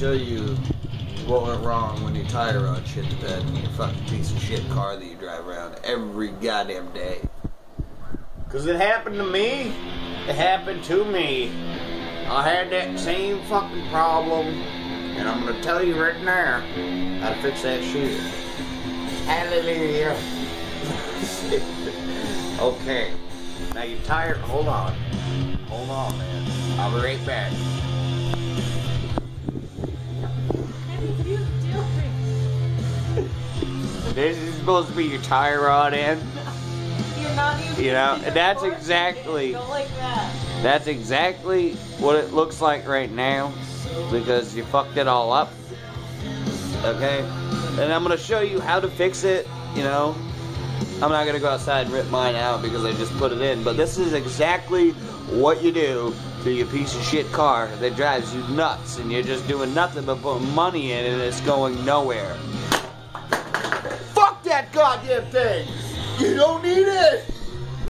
show you what went wrong when your tire rod shit the bed in your fucking piece of shit car that you drive around every goddamn day. Cause it happened to me. It happened to me. I had that same fucking problem, and I'm gonna tell you right now how to fix that shit. Hallelujah. okay. Now you tired. Hold on. Hold on, man. I'll be right back. This is supposed to be your tire rod end. You're not even. You know, you're that's exactly- like that. That's exactly what it looks like right now because you fucked it all up. Okay? And I'm gonna show you how to fix it, you know. I'm not gonna go outside and rip mine out because I just put it in, but this is exactly what you do to your piece of shit car that drives you nuts and you're just doing nothing but putting money in it and it's going nowhere. Goddamn thing! You don't need it!